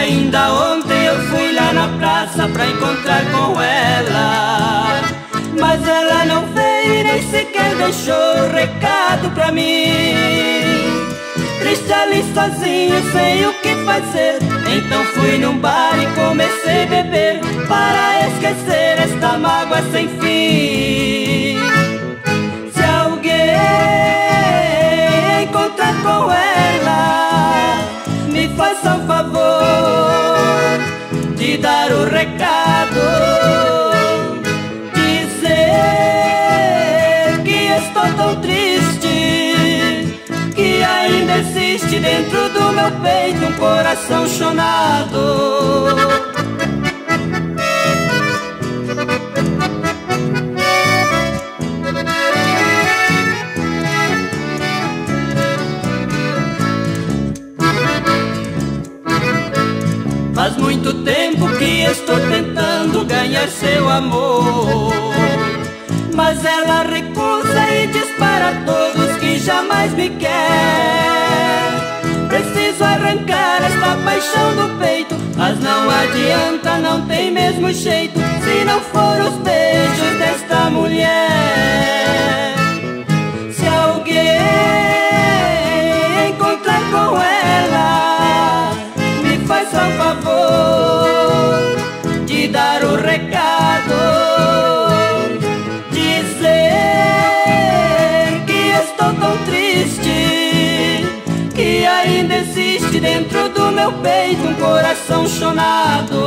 Ainda ontem eu fui lá na praça pra encontrar com ela. Mas ela não veio e nem sequer deixou recado pra mim. Triste ali sozinho, sem o que fazer. Então fui num bar e comecei a beber. Para esquecer esta mágoa sem fim De dar o recado. Dizer que estou tão triste Que ainda existe dentro do meu peito Um coração chonado Faz muito tempo que estou tentando ganhar seu amor. Mas ela recusa e diz para todos que jamais me quer. Preciso arrancar esta paixão do peito Mas não adianta, não tem mesmo jeito Se não for os beijos desta mulher. Se alguém encontrar com ela Me faz favor Existe dentro do meu peito Um coração chonado